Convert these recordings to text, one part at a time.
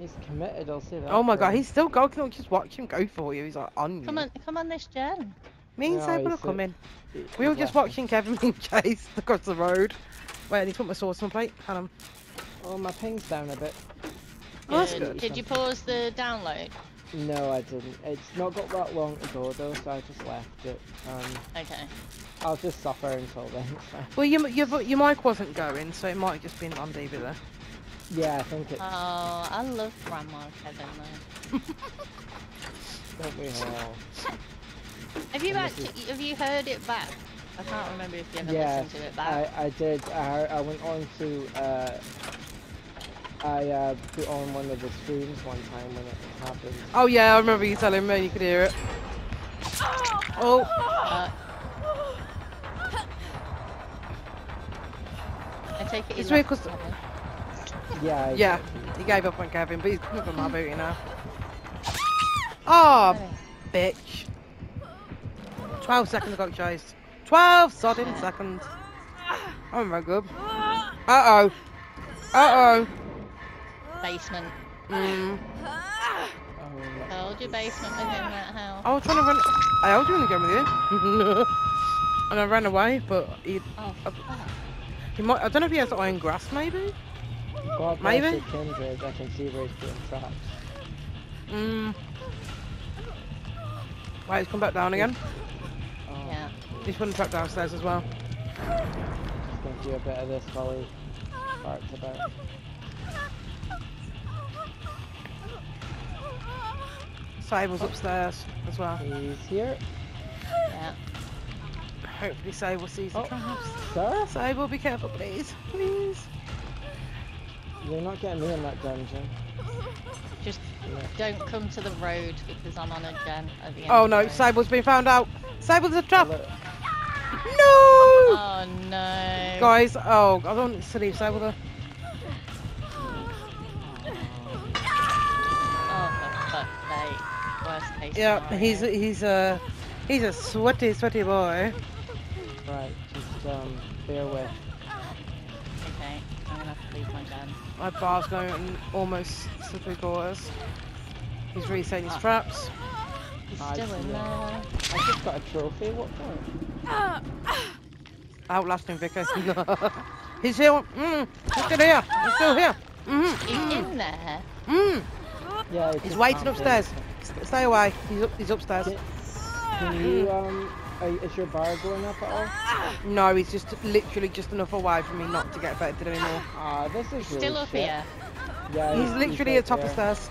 He's committed, I'll say that. Oh my god, he's still going. Can just watch him go for you. He's like on you. Come on, come on this gen. Me and No, Sable are coming. He- We were just left. watching Kevin being chased across the road. Wait, I need to put my sauce on my plate. Hang on. Oh, my ping's down a bit. Oh, that's Good. good. Did you pause the download? No, I didn't. It's not got that long to go though, so I just left it. Um, Okay. I'll just suffer until then. It's fine. Well, your, your, your mic wasn't going, so it might have just been on DB there. Yeah, I think it's. Oh, I love Grandma Kevin though. Don't we all? Have you And this actually, have you heard it back? I can't remember if you ever Yeah, listened to it back. I, I did. I, I went on to. Uh, I uh, put on one of the streams one time when it happened. Oh yeah, I remember you telling me. You could hear it. Oh, Uh, I take it. It's weird left 'cause- Kevin. Yeah. I yeah. did. He gave up on Kevin, but he's coming for my booty now. Oh, bitch. 12 seconds I got chased. 12 sodding seconds. Oh my god. Uh oh. Uh oh. Basement. Mm. Oh, Told you basement within that house. I was trying to run. I was trying to go with you. and I ran away, but he, Oh, he might. I don't know if he has iron grasp, maybe? God bless Maybe? you, Kindred. I can see where he's putting traps. Mm. Wait, he's come back down again. Oh, Yeah. He's putting a trap downstairs as well. Just going to do a bit of this while he farts about. Sable's upstairs as well. He's here. Yeah. Hopefully Sable sees the Oh. traps. Sir? Sable, be careful, please. Please. You're not getting me in that dungeon. Just Yeah. don't come to the road because I'm on a gen at the end. Oh of the no, road. Sable's been found out. Sable's a trap. Look, No! Oh no. Guys, oh, I don't want to leave Sable there. Oh, for. Worst case Yeah, scenario. he's a, he's a he's a sweaty, sweaty boy. Right, just um, bear with. My bar's going almost to three quarters. He's resetting his Ah. traps. He's I still in there. I just got a trophy. What for? Outlasting Vicker. he's here. Mm, he's still here. He's still here. Mm, He's mm, in there. mm. Yeah, He's waiting upstairs. Stay away. He's up, he's upstairs. Can you um, are, is your bar going up at all? No, he's just literally just enough away from me not to get affected anymore. Ah, this is really still up shit. here. Yeah, He's literally at top of stairs.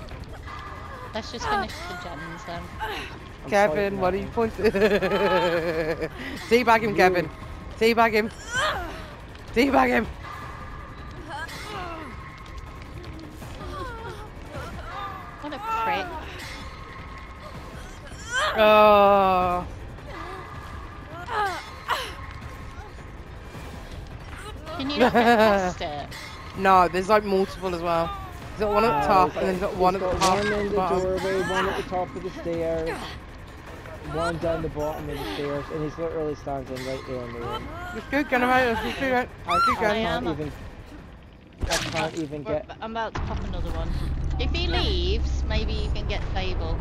Let's just finish the gens then. I'm Kevin, what are you him. pointing? Teabag him, You. Kevin. Teabag him. Teabag him. What a prick. Oh. Not past it? No, there's like multiple as well. He's got one at the Uh, top and then he's got he's one at the top. One in the bottom. doorway, one at the top of the stairs, one down the bottom of the stairs, and he's literally standing right there in the room. Just keep going, mate. Just keep going. I, Keep I going. I can't even. I can't even get. I'm about to pop another one. If he leaves, maybe you can get Sable.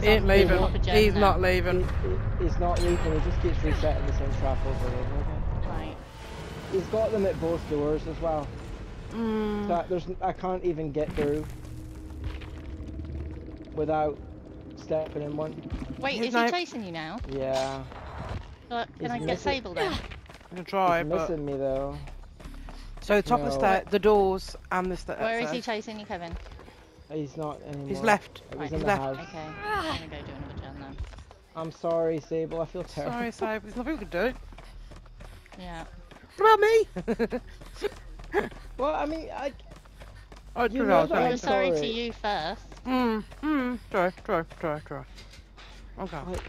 He ain't leaving. off a gen He's now. not He, leaving. he- he's not leaving. He just keeps resetting the same trap over and over again. Right. He's got them at both doors as well. Mm. So there's, I can't even get through without stepping in one. Wait, He's is not- he chasing you now? Yeah. Uh, He's can I get Sable then? I'm gonna try, he's but missing me though. so the top of the No. stair, the doors and the stairs. Where is he chasing you, Kevin? He's not anymore. He's left. It was Right, in he's the left. house. Okay, I'm gonna go do another gen then. I'm sorry, Sable. I feel terrible. Sorry, Sable. There's nothing we can do. Yeah. What about me? Well, I mean, I, oh, You true, know I was that We right. sorry to you first. Mm, mm, true, true, true, true. Okay. like,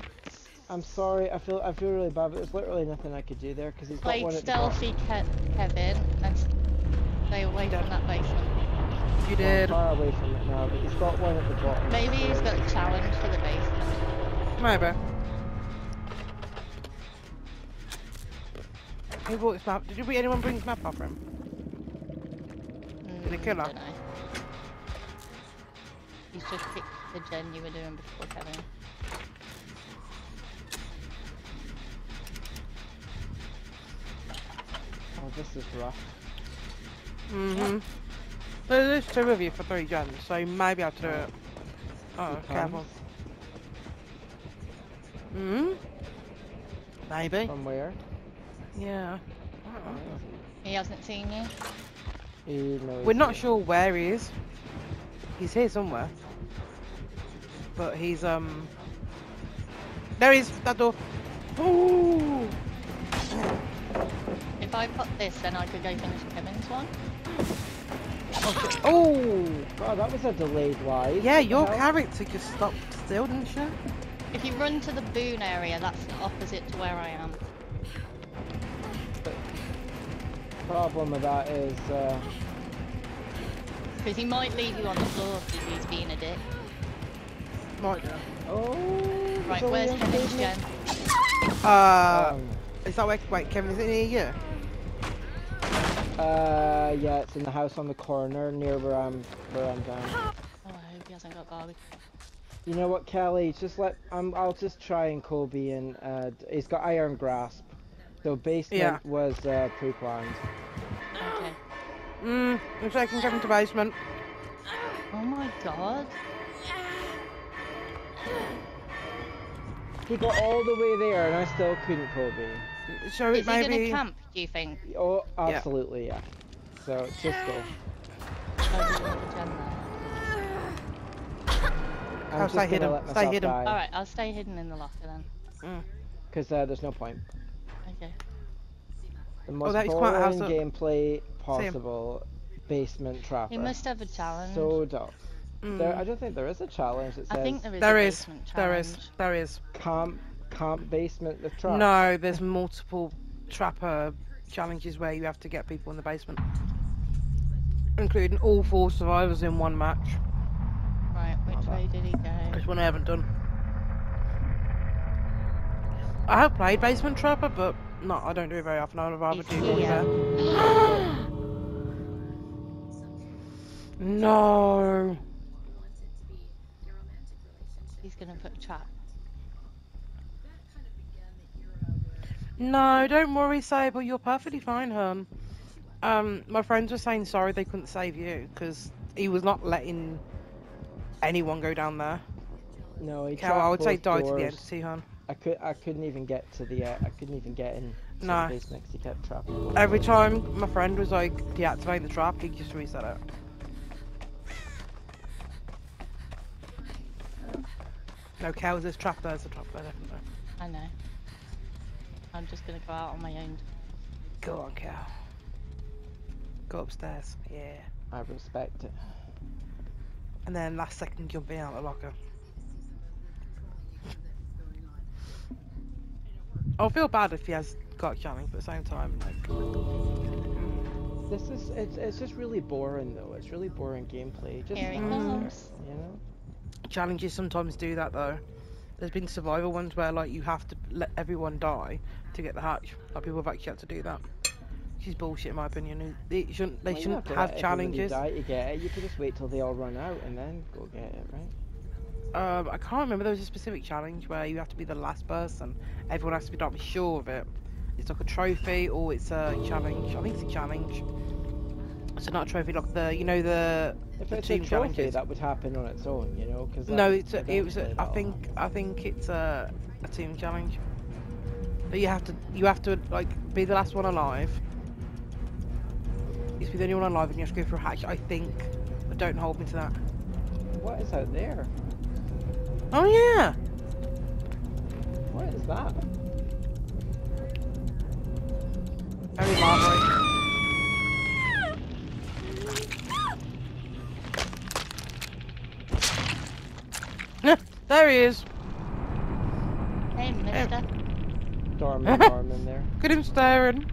I'm sorry. I feel, I feel really bad, but there's literally nothing I could do there because he's got Play one at the bottom. stealthy, Ke- Kevin, and s- stay away from that basement. You I'm did. far away from it now, but he's got one at the bottom. Maybe he's got a challenge for the basement. Maybe. Who brought this map? Did you, anyone bring this map off for him? Mm, Did it kill her? dunno. just pick the gen you were doing before, Kevin. Oh, this is rough. Mm-hmm. There's two of you for three gens, so maybe I'll do it. Oh, Two careful. comes. Hmm? Maybe. From where? Yeah. He hasn't seen you? He knows We're not sure where he is. He's here somewhere. But he's, um... There he is, that door. Ooh! If I put this, then I could go finish Kevin's one. Oh! Oh, that was a delayed live. Yeah, your hell? character just stopped still, didn't you? If you run to the boon area, that's the opposite to where I am. Problem with that is, uh, Because he might leave you on the floor if he's being a dick. Might do. oh. Right, where's only Kevin's gen? Uh, Um, is that where, wait, Kevin, is it near you? uh, yeah, it's in the house on the corner near where I'm, where I'm down. Oh, I hope he hasn't got garbage. You know what, Kelly? Just let um, I'll just try and Kobe and uh, he's got iron grasp. So basement Yeah. was uh, pre-planned. Okay. Mm, I'm taking Kevin to basement. Oh my god. He got all the way there and I still couldn't Kobe. So Is it he may gonna be... camp, do you think? Oh, absolutely, yeah. So just go. Do you want the gen there? I'm just stay gonna hidden, let stay myself hidden. die Alright, I'll stay hidden in the locker then. Mm. because uh, there's no point. Okay. The most that is quite a house boring gameplay possible. Basement trapper. He must have a challenge. So dull. There, I Mm. don't think there is a challenge that I says think there is There a is, basement there challenge. is, there is. camp camp basement with traps. No, there's multiple trapper challenges where you have to get people in the basement. Including all four survivors in one match. Right, which way did he go? Which one I haven't done. I have played Basement Trapper, but no, I don't do it very often. I would rather He's do one here. there. No. He's gonna put a trap. No, don't worry, Sable. You're perfectly fine, hon. Um, my friends were saying sorry they couldn't save you because he was not letting anyone go down there. No, he Cal, I would say trapped die both to the doors. entity, hon. I could I couldn't even get to the uh, I couldn't even get in to No. the basement 'cause he kept trapping. Every time my friend was like deactivating the trap, he just reset it. No, Cal, there's a trap there, there's a trap there, definitely. I know. I'm just gonna go out on my own. Go on, Cal. Go upstairs, yeah. I respect it. And then last second jump in out the locker. I'll feel bad if he has got a challenge, but at the same time, like, This is it's it's just really boring though. It's really boring gameplay. Just Here he comes. there, you know. challenges sometimes do that though. There's been survival ones where like you have to let everyone die to get the hatch. Like people have actually had to do that. Which is bullshit in my opinion. They shouldn't they Well, shouldn't don't have to let everybody challenges. Die to get it. You could just wait till they all run out and then go get it, right? Um, I can't remember. There was a specific challenge where you have to be the last person. Everyone has to be not be sure of it. It's like a trophy or it's a challenge. I think it's a challenge. So not a trophy, like the you know the If the it's team a trophy, challenges. that would happen on its own, you know. Cause No, it's a, it was. A, I think. I think it's a, a team challenge. But you have to you have to like be the last one alive. You have to be the only one alive, and you have to go for a hatch. I think. But don't hold me to that. What is out there? Oh yeah. What is that? Very marvelous. there he is. Hey, mister. Dorman Norman there. Look at him staring.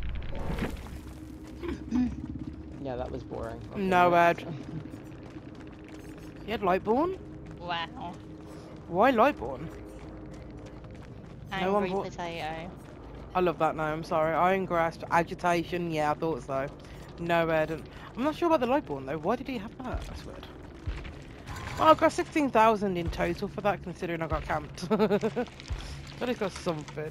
Yeah, that was boring. Okay, No, next. Ed. He had Lightborn? Wow. Why Lightborn? No one Angry bought- potato. I love that name, I'm sorry. Iron grasp, agitation, yeah, I thought so. No, Ed. I'm not sure about the Lightborn though. Why did he have that? That's weird. Well, I've got 16,000 in total for that, considering I got camped. At least got something.